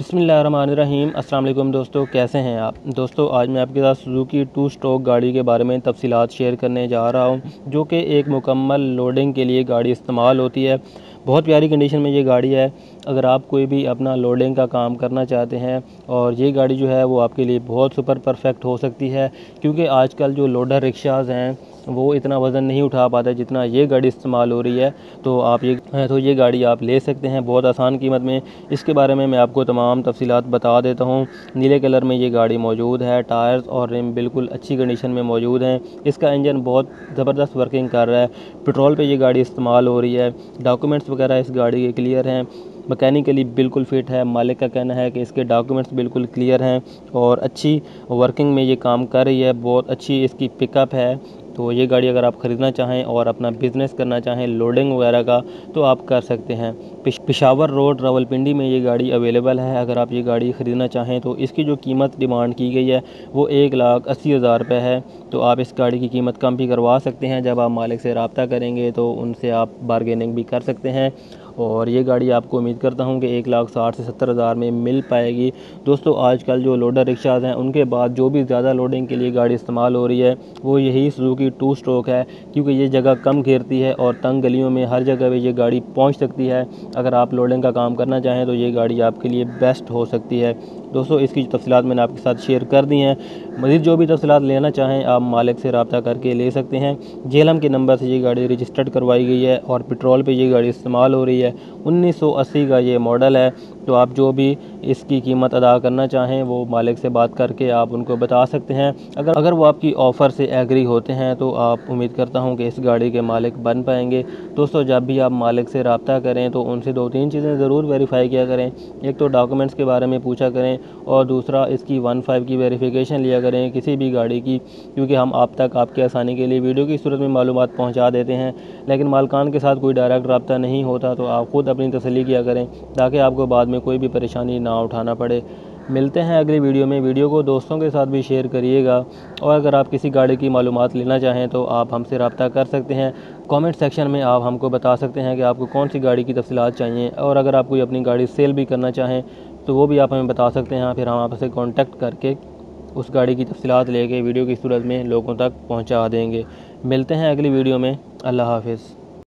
بسم اللہ الرحمن الرحیم۔ السلام علیکم دوستو، کیسے ہیں آپ؟ دوستو، آج میں آپ کے ساتھ سوزوکی ٹو سٹروک گاڑی کے بارے میں تفصیلات شیئر کرنے جا رہا ہوں، جو کہ ایک مکمل لوڈنگ کے لیے گاڑی استعمال ہوتی ہے۔ بہت پیاری کنڈیشن میں یہ گاڑی ہے۔ اگر آپ کوئی بھی اپنا لوڈنگ کا کام کرنا چاہتے ہیں اور یہ گاڑی جو ہے وہ آپ کے لیے بہت سپر پرفیکٹ ہو سکتی ہے، کیونکہ آج کل جو لوڈر رکشاز ہیں وہ اتنا وزن نہیں اٹھا پاتا جتنا یہ گاڑی استعمال ہو رہی ہے۔ تو آپ یہ ہاں، تو یہ گاڑی آپ لے سکتے ہیں بہت آسان قیمت میں۔ اس کے بارے میں میں آپ کو تمام تفصیلات بتا دیتا ہوں۔ نیلے کلر میں یہ گاڑی موجود ہے، ٹائرز اور ریم بالکل اچھی کنڈیشن میں موجود ہیں۔ اس کا انجن بہت زبردست ورکنگ کر رہا ہے۔ پٹرول پہ یہ گاڑی استعمال ہو رہی ہے۔ ڈاکومنٹس وغیرہ اس گاڑی کے کلیئر ہیں۔ مکینیکلی بالکل فٹ ہے، مالک کا کہنا ہے کہ اس کے ڈاکومنٹس بالکل کلیئر ہیں اور اچھی ورکنگ میں یہ کام کر رہی ہے، بہت اچھی اس کی پک اپ ہے۔ تو یہ گاڑی اگر آپ خریدنا چاہیں اور اپنا بزنس کرنا چاہیں لوڈنگ وغیرہ کا، تو آپ کر سکتے ہیں۔ پشاور روڈ راول پنڈی میں یہ گاڑی اویلیبل ہے۔ اگر آپ یہ گاڑی خریدنا چاہیں تو اس کی جو قیمت ڈیمانڈ کی گئی ہے، وہ ایک لاکھ اسی ہزار روپے ہے۔ تو آپ اس گاڑی کی قیمت کم بھی کروا سکتے ہیں۔ جب آپ مالک سے رابطہ کریں گے تو ان سے آپ بارگیننگ بھی کر سکتے ہیں۔ اور یہ گاڑی آپ کو امید کرتا ہوں کہ ایک لاکھ ساٹھ سے ستر ہزار میں مل پائے گی۔ دوستو، آج کل جو لوڈر رکشاز ہیں، ان کے بعد جو بھی زیادہ لوڈنگ کے لیے گاڑی استعمال ہو رہی ہے، وہ یہی سزوکی ٹو سٹروک ہے، کیونکہ یہ جگہ کم گھیرتی ہے اور تنگ گلیوں میں ہر جگہ پہ یہ گاڑی پہنچ سکتی ہے۔ اگر آپ لوڈنگ کا کام کرنا چاہیں تو یہ گاڑی آپ کے لیے بیسٹ ہو سکتی ہے۔ دوستو، اس کی تفصیلات میں نے آپ کے ساتھ شیئر کر دی ہیں، مزید جو بھی تفصیلات لینا چاہیں، آپ مالک سے رابطہ کر کے لے سکتے ہیں۔ جیلم کے نمبر سے یہ گاڑی رجسٹرڈ کروائی گئی ہے اور پٹرول پہ یہ گاڑی استعمال ہو رہی ہے۔ انیس سو اسی کا یہ ماڈل ہے۔ تو آپ جو بھی اس کی قیمت ادا کرنا چاہیں، وہ مالک سے بات کر کے آپ ان کو بتا سکتے ہیں۔ اگر اگر وہ آپ کی آفر سے ایگری ہوتے ہیں، تو آپ امید کرتا ہوں کہ اس گاڑی کے مالک بن پائیں گے۔ دوستو، جب بھی آپ مالک سے رابطہ کریں، تو ان سے دو تین چیزیں ضرور ویریفائی کیا کریں۔ ایک تو ڈاکومنٹس کے بارے میں پوچھا کریں۔ اور دوسرا اس کی ون فائیو کی ویریفیکیشن لیا کریں کسی بھی گاڑی کی، کیونکہ ہم آپ تک آپ کے آسانی کے لیے ویڈیو کی صورت میں معلومات پہنچا دیتے ہیں، لیکن مالکان کے ساتھ کوئی ڈائریکٹ رابطہ نہیں ہوتا تو آپ خود اپنی تسلی کیا کریں تاکہ آپ کو بعد میں کوئی بھی پریشانی نہ اٹھانا پڑے۔ ملتے ہیں اگلی ویڈیو میں۔ ویڈیو کو دوستوں کے ساتھ بھی شیئر کریے گا۔ اور اگر آپ کسی گاڑی کی معلومات لینا چاہیں تو آپ ہم سے رابطہ کر سکتے ہیں۔ کامنٹ سیکشن میں آپ ہم کو بتا سکتے ہیں کہ آپ کو کون سی گاڑی کی تفصیلات چاہیے۔ اور اگر آپ کوئی اپنی گاڑی سیل بھی کرنا چاہیں تو وہ بھی آپ ہمیں بتا سکتے ہیں، پھر ہم آپ سے کانٹیکٹ کر کے اس گاڑی کی تفصیلات لے کے ویڈیو کی صورت میں لوگوں تک پہنچا دیں گے۔ ملتے ہیں اگلی ویڈیو میں۔ اللہ حافظ۔